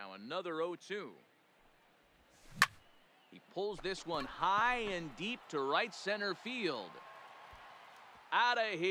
Now another 0-2. He pulls this one high and deep to right center field. Out of here.